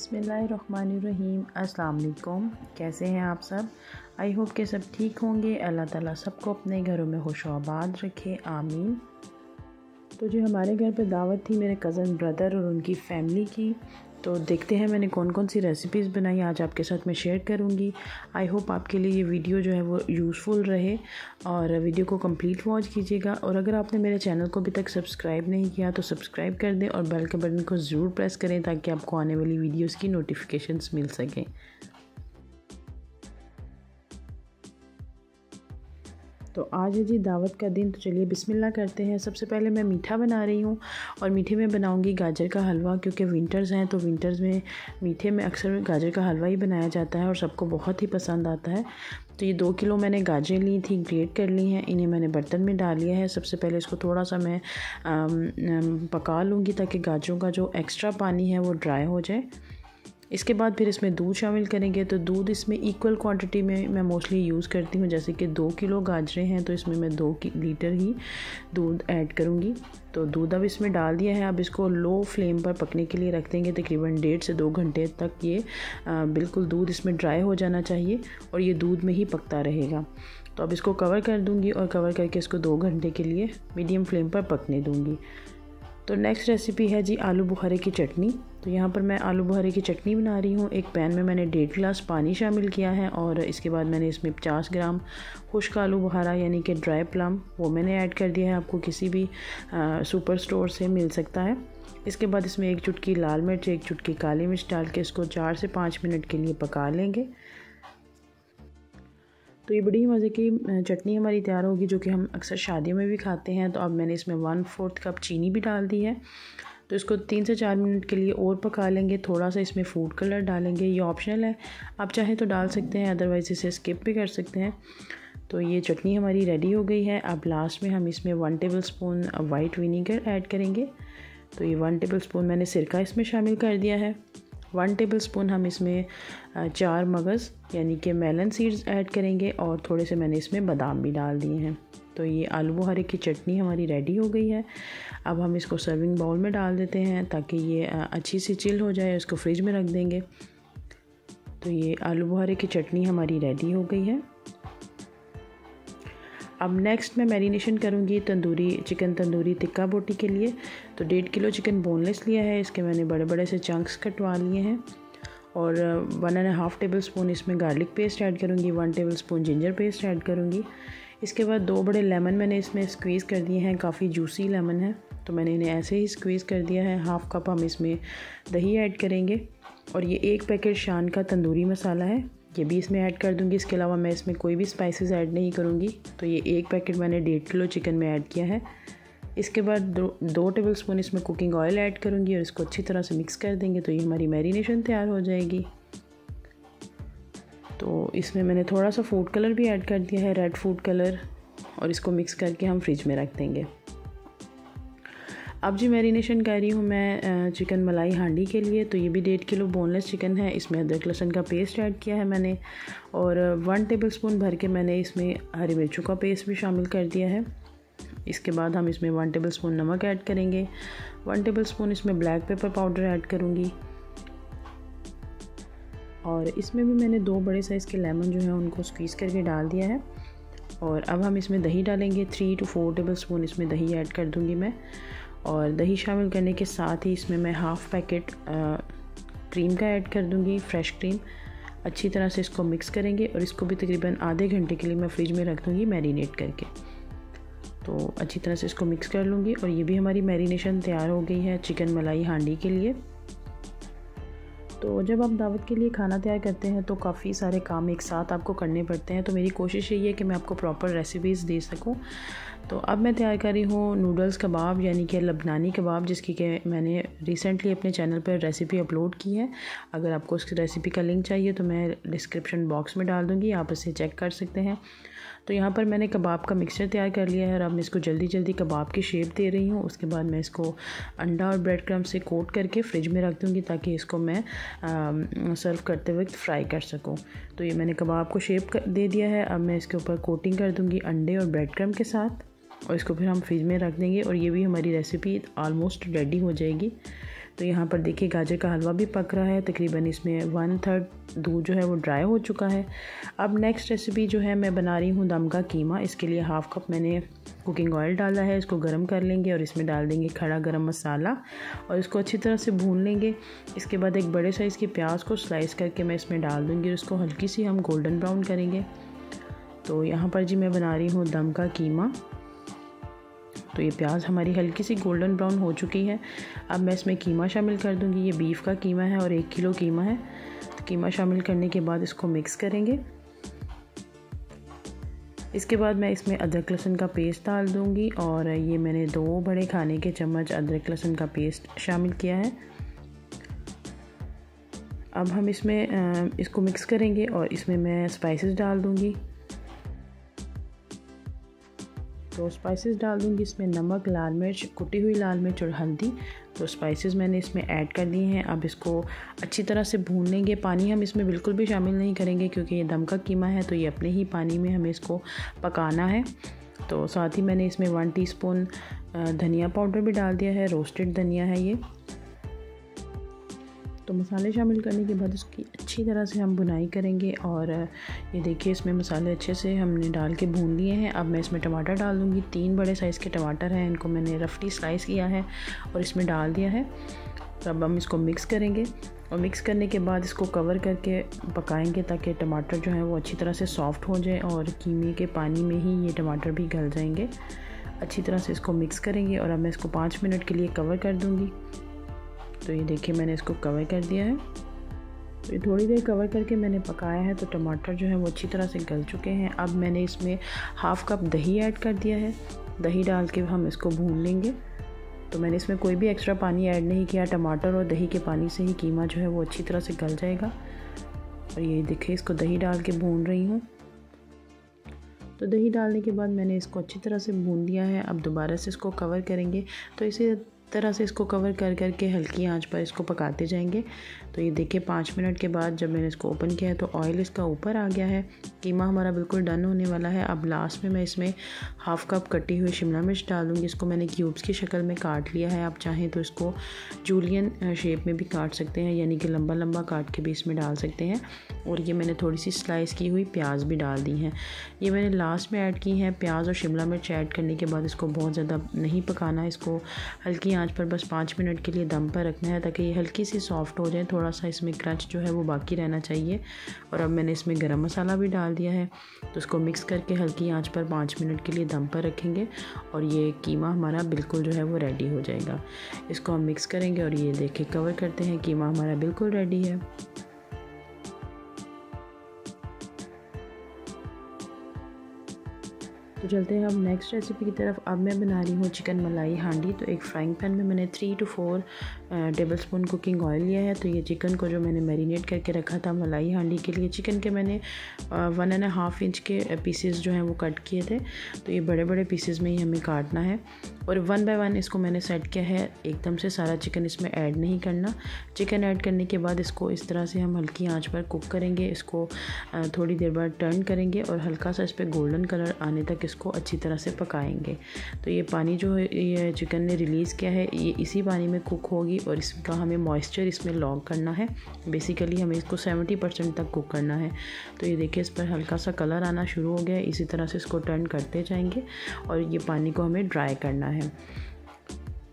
बिसमीम अस्सलाम कैसे हैं आप सब? आई होप के सब ठीक होंगे। अल्लाह ताला सबको अपने घरों में खुश आबाद रखे। आमीन। तो जो, हमारे घर पर दावत थी मेरे कज़न ब्रदर और उनकी फ़ैमिली की। तो देखते हैं मैंने कौन कौन सी रेसिपीज़ बनाई, आज आपके साथ मैं शेयर करूँगी। आई होप आपके लिए ये वीडियो जो है वो यूज़फुल रहे और वीडियो को कंप्लीट वॉच कीजिएगा। और अगर आपने मेरे चैनल को अभी तक सब्सक्राइब नहीं किया तो सब्सक्राइब कर दें और बेल के बटन को ज़रूर प्रेस करें ताकि आपको आने वाली वीडियोज़ की नोटिफिकेशंस मिल सकें। तो आज है जी दावत का दिन तो चलिए बिस्मिल्लाह करते हैं। सबसे पहले मैं मीठा बना रही हूँ और मीठे में बनाऊँगी गाजर का हलवा, क्योंकि विंटर्स हैं तो विंटर्स में मीठे में अक्सर गाजर का हलवा ही बनाया जाता है और सबको बहुत ही पसंद आता है। तो ये दो किलो मैंने गाजर ली थी ग्रेट कर ली हैं, इन्हें मैंने बर्तन में डाल लिया है। सबसे पहले इसको थोड़ा सा मैं पका लूँगी ताकि गाजरों का जो एक्स्ट्रा पानी है वो ड्राई हो जाए। इसके बाद फिर इसमें दूध शामिल करेंगे तो दूध इसमें इक्वल क्वांटिटी में मैं मोस्टली यूज़ करती हूँ। जैसे कि दो किलो गाजरें हैं तो इसमें मैं दो लीटर ही दूध ऐड करूँगी। तो दूध अब इसमें डाल दिया है। अब इसको लो फ्लेम पर पकने के लिए रख देंगे। तकरीबन डेढ़ से दो घंटे तक ये आ, बिल्कुल दूध इसमें ड्राई हो जाना चाहिए और ये दूध में ही पकता रहेगा। तो अब इसको कवर कर दूँगी और कवर करके इसको दो घंटे के लिए मीडियम फ्लेम पर पकने दूँगी। तो नेक्स्ट रेसिपी है जी आलू बुखारे की चटनी। तो यहाँ पर मैं आलू बुखारे की चटनी बना रही हूँ। एक पैन में मैंने डेढ़ गिलास पानी शामिल किया है और इसके बाद मैंने इसमें पचास ग्राम खुश्क आलू बुखारा यानी कि ड्राई प्लम वो मैंने ऐड कर दिया है। आपको किसी भी आ, सुपर स्टोर से मिल सकता है। इसके बाद इसमें एक चुटकी लाल मिर्च एक चुटकी काली मिर्च डाल के इसको चार से पाँच मिनट के लिए पका लेंगे। तो ये बड़ी मज़े की चटनी हमारी तैयार होगी जो कि हम अक्सर शादियों में भी खाते हैं। तो अब मैंने इसमें वन फोर्थ कप चीनी भी डाल दी है। तो इसको तीन से चार मिनट के लिए और पका लेंगे, थोड़ा सा इसमें फ़ूड कलर डालेंगे, ये ऑप्शनल है। आप चाहें तो डाल सकते हैं अदरवाइज़ इसे स्किप भी कर सकते हैं। तो ये चटनी हमारी रेडी हो गई है। अब लास्ट में हम इसमें one tablespoon white vinegar add करेंगे। तो ये वन टेबल स्पून मैंने सिरका इसमें शामिल कर दिया है। वन टेबल स्पून हम इसमें चार मगज़, यानी कि मेलन सीड्स ऐड करेंगे और थोड़े से मैंने इसमें बादाम भी डाल दिए हैं। तो ये आलू बुहारे की चटनी हमारी रेडी हो गई है। अब हम इसको सर्विंग बाउल में डाल देते हैं ताकि ये अच्छी सी चिल हो जाए, उसको फ्रिज में रख देंगे। तो ये आलू बुहारे की चटनी हमारी रेडी हो गई है। अब नेक्स्ट मैं मैरिनेशन करूँगी तंदूरी चिकन तंदूरी टिक्का बोटी के लिए। तो डेढ़ किलो चिकन बोनलेस लिया है, इसके मैंने बड़े बड़े से चंक्स कटवा लिए हैं। और one and half tablespoon इसमें गार्लिक पेस्ट ऐड करूँगी one tablespoon ginger paste add करूँगी। इसके बाद दो बड़े लेमन मैंने इसमें स्क्वीज़ कर दिए हैं, काफ़ी जूसी लेमन है। तो मैंने इन्हें ऐसे ही स्क्वीज़ कर दिया है हाफ़ कप हम इसमें दही ऐड करेंगे। और ये एक पैकेट शान का तंदूरी मसाला है, ये भी इसमें ऐड कर दूँगी। इसके अलावा मैं इसमें कोई भी स्पाइसेस ऐड नहीं करूँगी। तो ये एक पैकेट मैंने डेढ़ किलो चिकन में ऐड किया है। इसके बाद दो दो टेबल स्पून इसमें कुकिंग ऑयल ऐड करूँगी और इसको अच्छी तरह से मिक्स कर देंगे तो ये हमारी मैरिनेशन तैयार हो जाएगी। तो इसमें मैंने थोड़ा सा फ़ूड कलर भी ऐड कर दिया है रेड फ़ूड कलर और इसको मिक्स करके हम फ्रिज में रख देंगे। अब जी मैरिनेशन कर रही हूँ मैं चिकन मलाई हांडी के लिए। तो ये भी डेढ़ किलो बोनलेस चिकन है। इसमें अदरक लहसुन का पेस्ट ऐड किया है मैंने, और वन टेबल स्पून भर के मैंने इसमें हरी मिर्चों का पेस्ट भी शामिल कर दिया है। इसके बाद हम इसमें वन टेबल स्पून नमक ऐड करेंगे। वन टेबल स्पून इसमें ब्लैक पेपर पाउडर ऐड करूँगी। और इसमें भी मैंने दो बड़े साइज़ के लेमन जो है, उनको स्क्वीज़ करके डाल दिया है। और अब हम इसमें दही डालेंगे। Three to four tablespoon इसमें दही ऐड कर दूँगी मैं। और दही शामिल करने के साथ ही इसमें मैं हाफ़ पैकेट क्रीम का ऐड कर दूँगी फ़्रेश क्रीम अच्छी तरह से इसको मिक्स करेंगे और इसको भी तकरीबन आधे घंटे के लिए मैं फ्रिज में रख दूँगी मैरिनेट करके। तो अच्छी तरह से इसको मिक्स कर लूँगी और ये भी हमारी मैरिनेशन तैयार हो गई है चिकन मलाई हांडी के लिए। तो जब आप दावत के लिए खाना तैयार करते हैं तो काफ़ी सारे काम एक साथ आपको करने पड़ते हैं। तो मेरी कोशिश यही है कि मैं आपको प्रॉपर रेसिपीज़ दे सकूँ। तो अब मैं तैयार कर रही हूँ नूडल्स कबाब यानी कि लबनानी कबाब जिसकी कि मैंने रिसेंटली अपने चैनल पर रेसिपी अपलोड की है। अगर आपको उस रेसिपी का लिंक चाहिए तो मैं डिस्क्रिप्शन बॉक्स में डाल दूँगी, आप इसे चेक कर सकते हैं। तो यहाँ पर मैंने कबाब का मिक्सचर तैयार कर लिया है और अब मैं इसको जल्दी जल्दी कबाब की शेप दे रही हूँ। उसके बाद मैं इसको अंडा और ब्रेड क्रम से कोट करके फ्रिज में रख दूँगी ताकि इसको मैं सर्व करते वक्त फ्राई कर सकूँ। तो ये मैंने कबाब को शेप दे दिया है। अब मैं इसके ऊपर कोटिंग कर दूँगी अंडे और ब्रेड क्रम के साथ और इसको फिर हम फ्रिज में रख देंगे और ये भी हमारी रेसिपी आलमोस्ट रेडी हो जाएगी। तो यहाँ पर देखिए गाजर का हलवा भी पक रहा है। तकरीबन इसमें वन थर्ड दूध जो है वो ड्राई हो चुका है। अब नेक्स्ट रेसिपी जो है मैं बना रही हूँ दम का कीमा। इसके लिए हाफ़ कप मैंने कुकिंग ऑयल डाला है। इसको गर्म कर लेंगे और इसमें डाल देंगे खड़ा गरम मसाला और इसको अच्छी तरह से भून लेंगे। इसके बाद एक बड़े साइज़ के प्याज को स्लाइस करके मैं इसमें डाल दूँगी और इसको हल्की सी हम गोल्डन ब्राउन करेंगे। तो यहाँ पर जी मैं बना रही हूँ दम का कीमा। तो ये प्याज हमारी हल्की सी गोल्डन ब्राउन हो चुकी है। अब मैं इसमें कीमा शामिल कर दूँगी। ये बीफ का कीमा है और एक किलो कीमा है। तो कीमा शामिल करने के बाद इसको मिक्स करेंगे। इसके बाद मैं इसमें अदरक लहसुन का पेस्ट डाल दूँगी और ये मैंने दो बड़े खाने के चम्मच अदरक लहसुन का पेस्ट शामिल किया है। अब हम इसमें इसको मिक्स करेंगे और इसमें मैं स्पाइसेस डाल दूँगी। तो स्पाइसेस डाल दूँगी, इसमें नमक, लाल मिर्च, कुटी हुई लाल मिर्च और हल्दी। तो स्पाइसेस मैंने इसमें ऐड कर दिए हैं। अब इसको अच्छी तरह से भून लेंगे। पानी हम इसमें बिल्कुल भी शामिल नहीं करेंगे क्योंकि ये दम का कीमा है तो ये अपने ही पानी में हमें इसको पकाना है। तो साथ ही मैंने इसमें वन टीस्पून धनिया पाउडर भी डाल दिया है। रोस्टेड धनिया है ये। तो मसाले शामिल करने के बाद उसकी अच्छी तरह से हम बुनाई करेंगे और ये देखिए इसमें मसाले अच्छे से हमने डाल के भून लिए हैं। अब मैं इसमें टमाटर डाल दूँगी। तीन बड़े साइज़ के टमाटर हैं, इनको मैंने रफली स्लाइस किया है और इसमें डाल दिया है। तो अब हम इसको मिक्स करेंगे और मिक्स करने के बाद इसको कवर करके पकाएँगे ताकि टमाटर जो है वो अच्छी तरह से सॉफ्ट हो जाए और कीमे के पानी में ही ये टमाटर भी गल जाएँगे। अच्छी तरह से इसको मिक्स करेंगे और अब मैं इसको पाँच मिनट के लिए कवर कर दूँगी। तो ये देखिए मैंने इसको कवर कर दिया है। तो ये थोड़ी देर कवर करके मैंने पकाया है तो टमाटर जो है वो अच्छी तरह से गल चुके हैं। अब मैंने इसमें हाफ़ कप दही ऐड कर दिया है। दही डाल के हम इसको भून लेंगे। तो मैंने इसमें कोई भी एक्स्ट्रा पानी ऐड नहीं किया। टमाटर और दही के पानी से ही कीमा जो है वो अच्छी तरह से गल जाएगा। और ये देखिए, इसको दही डाल के भून रही हूँ। तो दही डालने के बाद मैंने इसको अच्छी तरह से भून दिया है। अब दोबारा से इसको कवर करेंगे। तो इसे तरह से इसको कवर कर करके हल्की आँच पर इसको पकाते जाएँगे। तो ये देखिए, पाँच मिनट के बाद जब मैंने इसको ओपन किया है तो ऑयल इसका ऊपर आ गया है। कीमा हमारा बिल्कुल डन होने वाला है। अब लास्ट में मैं इसमें हाफ़ कप कटी हुई शिमला मिर्च डाल दूँगी। इसको मैंने क्यूब्स की शक्ल में काट लिया है। आप चाहें तो इसको जूलियन शेप में भी काट सकते हैं, यानी कि लंबा लंबा काट के भी इसमें डाल सकते हैं। और ये मैंने थोड़ी सी स्लाइस की हुई प्याज भी डाल दी हैं। ये मैंने लास्ट में ऐड की है। प्याज और शिमला मिर्च ऐड करने के बाद इसको बहुत ज़्यादा नहीं पकाना इसको हल्की आँच पर बस पाँच मिनट के लिए दम पर रखना है ताकि ये हल्की सी सॉफ्ट हो जाए, थोड़ा सा इसमें क्रंच जो है वो बाकी रहना चाहिए। और अब मैंने इसमें गरम मसाला भी डाल दिया है तो उसको मिक्स करके हल्की आँच पर पाँच मिनट के लिए दम पर रखेंगे और ये कीमा हमारा बिल्कुल जो है वो रेडी हो जाएगा। इसको हम मिक्स करेंगे और ये देखें, कवर करते हैं, कीमा हमारा बिल्कुल रेडी है। तो चलते हैं अब नेक्स्ट रेसिपी की तरफ़। अब मैं बना रही हूँ चिकन मलाई हांडी। तो एक फ्राइंग पैन में मैंने three two four tablespoon cooking oil लिया है। तो ये चिकन को जो मैंने मैरिनेट करके रखा था मलाई हांडी के लिए। चिकन के मैंने वन एंड हाफ़ इंच के पीसेस जो हैं वो कट किए थे। तो ये बड़े बड़े पीसेस में ही हमें काटना है। और वन बाय वन इसको मैंने सेट किया है। एकदम से सारा चिकन इसमें ऐड नहीं करना। चिकन ऐड करने के बाद इसको इस तरह से हम हल्की आँच पर कुक करेंगे। इसको थोड़ी देर बाद टर्न करेंगे। और हल्का सा इस पर गोल्डन कलर आने तक इसको अच्छी तरह से पकाएँगे। तो ये पानी जो ये चिकन ने रिलीज़ किया है, ये इसी पानी में कुक होगी और इसका हमें मॉइस्चर इसमें लॉक करना है। बेसिकली हमें इसको सेवेंटी परसेंट तक कुक करना है। तो ये देखिए, इस पर हल्का सा कलर आना शुरू हो गया इसी तरह से इसको टर्न करते जाएँगे और ये पानी को हमें ड्राई करना है।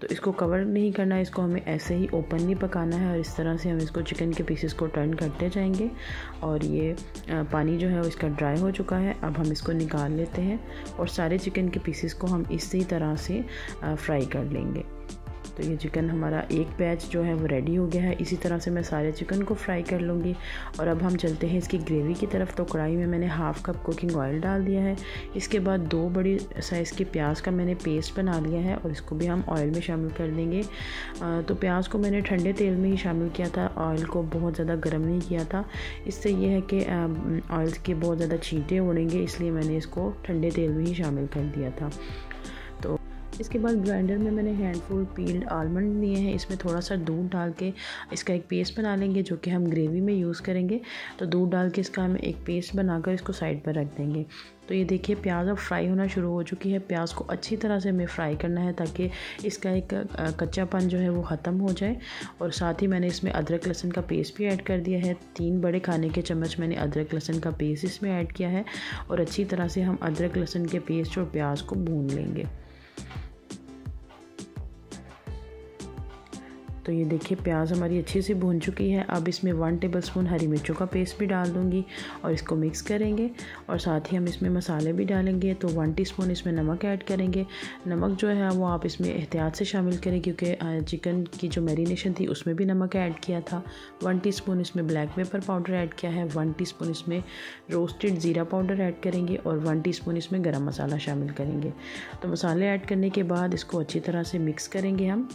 तो इसको कवर नहीं करना है इसको हमें ऐसे ही ओपनली पकाना है और इस तरह से हम इसको चिकन के पीसेस को टर्न करते जाएँगे। और ये पानी जो है इसका ड्राई हो चुका है। अब हम इसको निकाल लेते हैं और सारे चिकन के पीसेस को हम इसी तरह से फ्राई कर लेंगे। तो ये चिकन हमारा एक बैच जो है वो रेडी हो गया है। इसी तरह से मैं सारे चिकन को फ्राई कर लूँगी। और अब हम चलते हैं इसकी ग्रेवी की तरफ़। तो कढ़ाई में मैंने हाफ़ कप कुकिंग ऑयल डाल दिया है। इसके बाद दो बड़ी साइज़ के प्याज का मैंने पेस्ट बना लिया है और इसको भी हम ऑयल में शामिल कर देंगे तो प्याज को मैंने ठंडे तेल में ही शामिल किया था। ऑयल को बहुत ज़्यादा गर्म नहीं किया था। इससे यह है कि ऑयल के बहुत ज़्यादा छींटे उड़ेंगे, इसलिए मैंने इसको ठंडे तेल में ही शामिल कर दिया था। इसके बाद ग्राइंडर में मैंने हैंडफुल पील्ड आलमंड लिए हैं। इसमें थोड़ा सा दूध डाल के इसका एक पेस्ट बना लेंगे, जो कि हम ग्रेवी में यूज़ करेंगे। तो दूध डाल के इसका हम एक पेस्ट बनाकर इसको साइड पर रख देंगे। तो ये देखिए, प्याज अब फ्राई होना शुरू हो चुकी है। प्याज को अच्छी तरह से हमें फ्राई करना है, ताकि इसका एक कच्चापन जो है वो ख़त्म हो जाए। और साथ ही मैंने इसमें अदरक लहसुन का पेस्ट भी ऐड कर दिया है। तीन बड़े खाने के चम्मच मैंने अदरक लहसुन का पेस्ट इसमें ऐड किया है। और अच्छी तरह से हम अदरक लहसुन के पेस्ट और प्याज को भून लेंगे। तो ये देखिए, प्याज हमारी अच्छे से भून चुकी है। अब इसमें वन टेबल स्पून हरी मिर्चों का पेस्ट भी डाल दूँगी और इसको मिक्स करेंगे और साथ ही हम इसमें मसाले भी डालेंगे। तो वन टीस्पून इसमें नमक ऐड करेंगे। नमक जो है, वो आप इसमें एहतियात से शामिल करें क्योंकि चिकन की जो मैरिनेशन थी, उसमें भी नमक ऐड किया था। वन टी इसमें ब्लैक पेपर पाउडर ऐड किया है। वन टी इसमें रोस्टेड ज़ीरा पाउडर ऐड करेंगे और वन टी इसमें गर्म मसाला शामिल करेंगे। तो मसाले ऐड करने के बाद इसको अच्छी तरह से मिक्स करेंगे हम।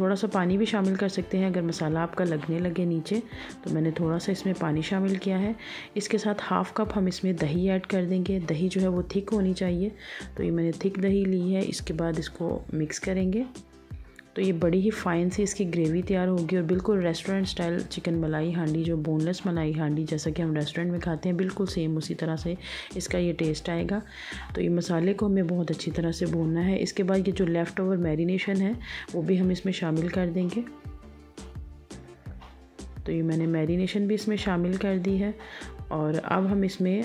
थोड़ा सा पानी भी शामिल कर सकते हैं। अगर मसाला आपका लगने लगे नीचे तो मैंने थोड़ा सा इसमें पानी शामिल किया है। इसके साथ हाफ़ कप हम इसमें दही ऐड कर देंगे। दही जो है वो थिक होनी चाहिए। तो ये मैंने थिक दही ली है। इसके बाद इसको मिक्स करेंगे। तो ये बड़ी ही फ़ाइन सी इसकी ग्रेवी तैयार होगी और बिल्कुल रेस्टोरेंट स्टाइल चिकन मलाई हांडी, जो बोनलेस मलाई हांडी जैसा कि हम रेस्टोरेंट में खाते हैं, बिल्कुल सेम उसी तरह से इसका ये टेस्ट आएगा। तो ये मसाले को हमें बहुत अच्छी तरह से भूनना है। इसके बाद ये जो लेफ़्ट ओवर मैरिनेशन है, वो भी हम इसमें शामिल कर देंगे। तो ये मैंने मैरिनेशन भी इसमें शामिल कर दी है। और अब हम इसमें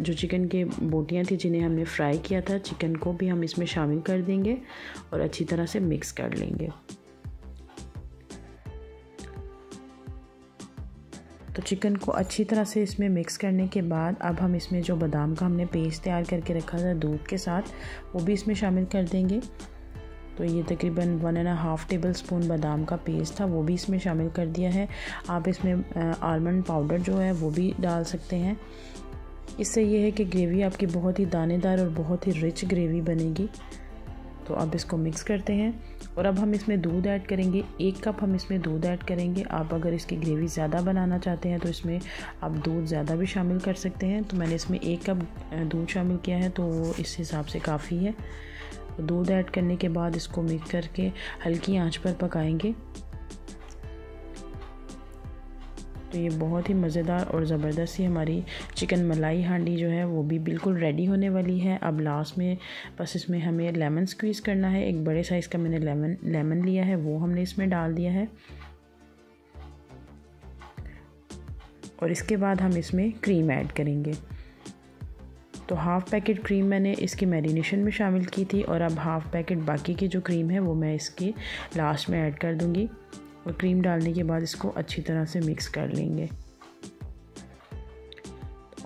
जो चिकन के बोटियाँ थी जिन्हें हमने फ्राई किया था चिकन को भी हम इसमें शामिल कर देंगे और अच्छी तरह से मिक्स कर लेंगे। तो चिकन को अच्छी तरह से इसमें मिक्स करने के बाद अब हम इसमें जो बादाम का हमने पेस्ट तैयार करके रखा था दूध के साथ, वो भी इसमें शामिल कर देंगे। तो ये तकरीबन one and half tablespoon बादाम का पेस्ट था, वो भी इसमें शामिल कर दिया है। आप इसमें आलमंड पाउडर जो है, वो भी डाल सकते हैं। इससे ये है कि ग्रेवी आपकी बहुत ही दानेदार और बहुत ही रिच ग्रेवी बनेगी। तो अब इसको मिक्स करते हैं। और अब हम इसमें दूध ऐड करेंगे। एक कप हम इसमें दूध ऐड करेंगे। आप अगर इसकी ग्रेवी ज़्यादा बनाना चाहते हैं तो इसमें आप दूध ज़्यादा भी शामिल कर सकते हैं। तो मैंने इसमें एक कप दूध शामिल किया है तो वो इस हिसाब से काफ़ी है। दूध ऐड करने के बाद इसको मिक्स करके हल्की आँच पर पकाएँगे। तो ये बहुत ही मज़ेदार और ज़बरदस्त ही हमारी चिकन मलाई हांडी जो है, वो भी बिल्कुल रेडी होने वाली है। अब लास्ट में बस इसमें हमें लेमन स्क्वीज़ करना है। एक बड़े साइज़ का मैंने लेमन लेमन लिया है, वो हमने इसमें डाल दिया है। और इसके बाद हम इसमें क्रीम ऐड करेंगे। तो हाफ़ पैकेट क्रीम मैंने इसकी मैरिनेशन में शामिल की थी और अब हाफ़ पैकेट बाकी की जो क्रीम है वो मैं इसके लास्ट में ऐड कर दूँगी और क्रीम डालने के बाद इसको अच्छी तरह से मिक्स कर लेंगे।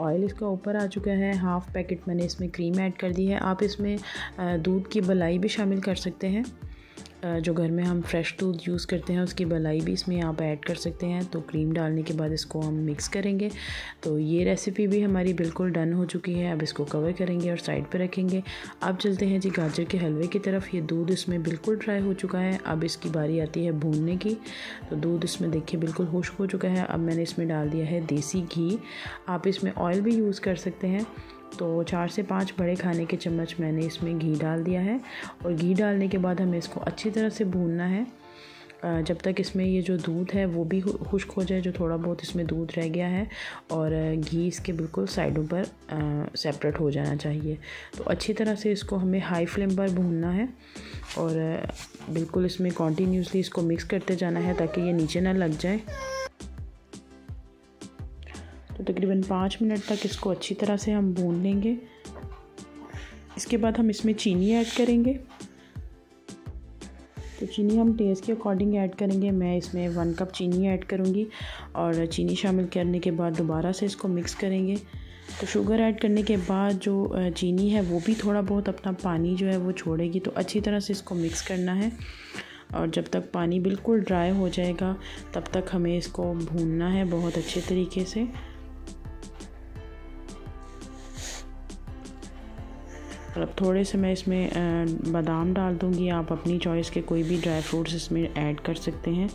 ऑयल इसका ऊपर आ चुका है हाफ़ पैकेट मैंने इसमें क्रीम ऐड कर दी है। आप इसमें दूध की बलाई भी शामिल कर सकते हैं। जो घर में हम फ्रेश दूध यूज़ करते हैं, उसकी बलाई भी इसमें आप ऐड कर सकते हैं। तो क्रीम डालने के बाद इसको हम मिक्स करेंगे। तो ये रेसिपी भी हमारी बिल्कुल डन हो चुकी है। अब इसको कवर करेंगे और साइड पर रखेंगे। अब चलते हैं जी गाजर के हलवे की तरफ़। ये दूध इसमें बिल्कुल ड्राई हो चुका है। अब इसकी बारी आती है भूनने की। तो दूध इसमें देखिए बिल्कुल खुश्क हो चुका है। अब मैंने इसमें डाल दिया है देसी घी। आप इसमें ऑयल भी यूज़ कर सकते हैं। तो चार से पाँच बड़े खाने के चम्मच मैंने इसमें घी डाल दिया है और घी डालने के बाद हमें इसको अच्छी तरह से भूनना है। जब तक इसमें ये जो दूध है वो भी खुश्क हो जाए, जो थोड़ा बहुत इसमें दूध रह गया है और घी इसके बिल्कुल साइडों पर सेपरेट हो जाना चाहिए। तो अच्छी तरह से इसको हमें हाई फ्लेम पर भूनना है और बिल्कुल इसमें कॉन्टीन्यूसली इसको मिक्स करते जाना है ताकि ये नीचे ना लग जाए। तो तकरीबन पाँच मिनट तक इसको अच्छी तरह से हम भून लेंगे। इसके बाद हम इसमें चीनी ऐड करेंगे। तो चीनी हम टेस्ट के अकॉर्डिंग ऐड करेंगे। मैं इसमें वन कप चीनी ऐड करूँगी और चीनी शामिल करने के बाद दोबारा से इसको मिक्स करेंगे। तो शुगर ऐड करने के बाद जो चीनी है वो भी थोड़ा बहुत अपना पानी जो है वो छोड़ेगी। तो अच्छी तरह से इसको मिक्स करना है। और जब तक पानी बिल्कुल ड्राई हो जाएगा, तब तक हमें इसको भूनना है बहुत अच्छे तरीके से। और अब थोड़े से मैं इसमें बादाम डाल दूँगी। आप अपनी चॉइस के कोई भी ड्राई फ्रूट्स इसमें ऐड कर सकते हैं।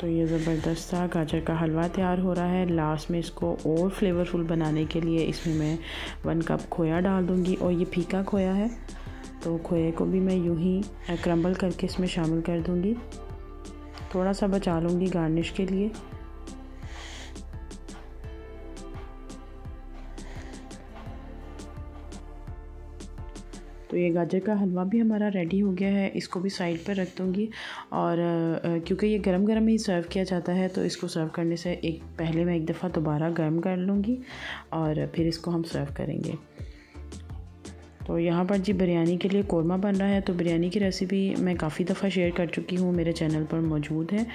तो ये ज़बरदस्त सा गाजर का हलवा तैयार हो रहा है। लास्ट में इसको और फ्लेवरफुल बनाने के लिए इसमें मैं वन कप खोया डाल दूँगी। और ये फीका खोया है तो खोए को भी मैं यूँ ही क्रम्बल करके इसमें शामिल कर दूँगी। थोड़ा सा बचा लूँगी गार्निश के लिए। तो ये गाजर का हलवा भी हमारा रेडी हो गया है। इसको भी साइड पर रख दूँगी और क्योंकि ये गरम गरम ही सर्व किया जाता है तो इसको सर्व करने से एक, पहले मैं एक दफ़ा दोबारा गर्म कर लूँगी और फिर इसको हम सर्व करेंगे। तो यहाँ पर जी बिरयानी के लिए कौरमा बन रहा है तो बिरयानी की रेसिपी मैं काफ़ी दफ़ा शेयर कर चुकी हूँ, मेरे चैनल पर मौजूद है।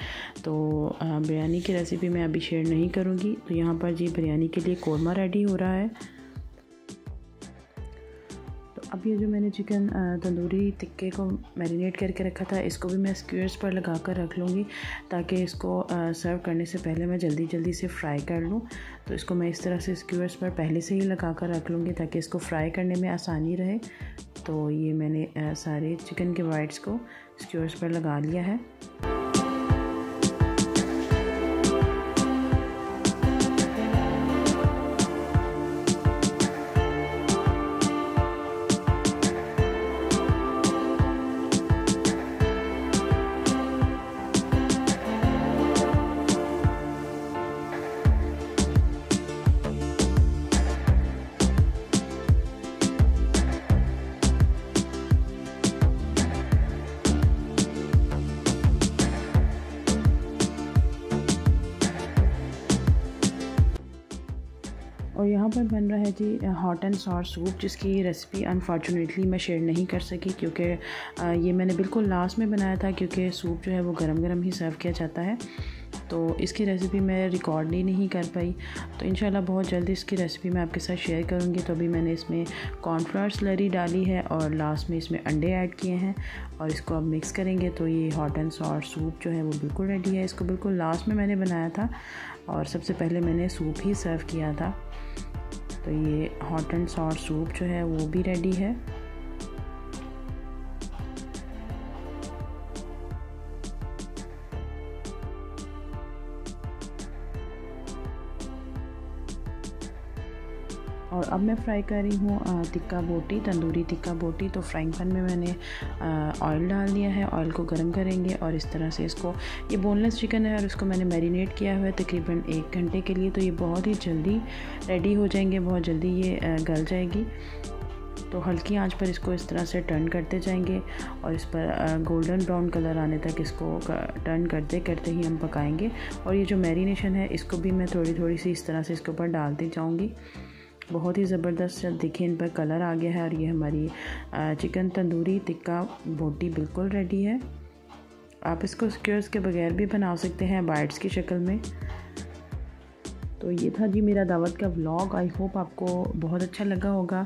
तो बिरयानी की रेसिपी मैं अभी शेयर नहीं करूँगी। तो यहाँ पर जी बिरयानी के लिए कौरमा रेडी हो रहा है। अब ये जो मैंने चिकन तंदूरी टिक्के को मैरिनेट करके रखा था, इसको भी मैं स्क्यूर्स पर लगा कर रख लूँगी ताकि इसको सर्व करने से पहले मैं जल्दी जल्दी से फ्राई कर लूँ। तो इसको मैं इस तरह से स्क्यूर्स पर पहले से ही लगा कर रख लूँगी ताकि इसको फ्राई करने में आसानी रहे। तो ये मैंने सारे चिकन के वाइट्स को स्क्यूर्स पर लगा लिया है। और यहाँ पर बन रहा है जी हॉट एंड सॉर सूप जिसकी रेसिपी अनफॉर्चुनेटली मैं शेयर नहीं कर सकी क्योंकि ये मैंने बिल्कुल लास्ट में बनाया था क्योंकि सूप जो है वो गरम गरम ही सर्व किया जाता है। तो इसकी रेसिपी मैं रिकॉर्ड ही नहीं कर पाई। तो इन बहुत जल्दी इसकी रेसिपी मैं आपके साथ शेयर करूँगी। तो अभी मैंने इसमें कॉर्नफ्लावर स्लरी डाली है और लास्ट में इसमें अंडे ऐड किए हैं और इसको अब मिक्स करेंगे। तो ये हॉट एंड सॉर सूप जो है वो बिल्कुल रेडी है। इसको बिल्कुल लास्ट में मैंने बनाया था और सबसे पहले मैंने सूप ही सर्व किया था। तो ये हॉट एंड सॉर सूप जो है वो भी रेडी है। अब मैं फ्राई कर रही हूँ टिक्का बोटी, तंदूरी टिक्का बोटी। तो फ्राइंग पैन में मैंने ऑयल डाल दिया है। ऑयल को गर्म करेंगे और इस तरह से इसको, ये बोनलेस चिकन है और इसको मैंने मैरिनेट किया हुआ है तकरीबन एक घंटे के लिए। तो ये बहुत ही जल्दी रेडी हो जाएँगे, बहुत जल्दी ये गल जाएगी। तो हल्की आँच पर इसको इस तरह से टर्न करते जाएँगे और इस पर गोल्डन ब्राउन कलर आने तक इसको टर्न करते करते ही हम पकाएँगे। और ये जो मैरिनेशन है, इसको भी मैं थोड़ी थोड़ी सी इस तरह से इसके ऊपर डालती जाऊँगी। बहुत ही ज़बरदस्त देखिए इन पर कलर आ गया है और ये हमारी चिकन तंदूरी टिक्का बोटी बिल्कुल रेडी है। आप इसको स्क्योर्स के बगैर भी बना सकते हैं बाइट्स की शक्ल में। तो ये था जी मेरा दावत का व्लॉग आई होप आपको बहुत अच्छा लगा होगा.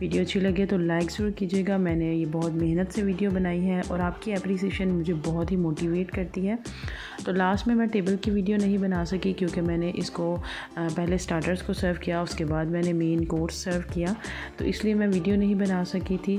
वीडियो अच्छी लगे तो लाइक ज़रूर कीजिएगा. मैंने ये बहुत मेहनत से वीडियो बनाई है और आपकी अप्रिसिएशन मुझे बहुत ही मोटिवेट करती है. तो लास्ट में मैं टेबल की वीडियो नहीं बना सकी क्योंकि मैंने इसको पहले स्टार्टर्स को सर्व किया, उसके बाद मैंने मेन कोर्स सर्व किया. तो इसलिए मैं वीडियो नहीं बना सकी थी.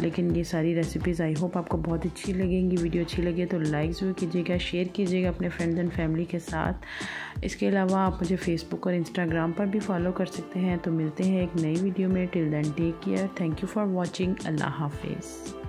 लेकिन ये सारी रेसिपीज़ आई होप आपको बहुत अच्छी लगेंगी. वीडियो अच्छी लगे तो लाइक ज़रूर कीजिएगा शेयर कीजिएगा अपने फ्रेंड्स एंड फैमिली के साथ. इसके अलावा आप मुझे फेसबुक और इंस्टाग्राम पर भी फॉलो कर सकते हैं। तो मिलते हैं एक नई वीडियो में। Till then take care thank you for watching Allah हाफिज़।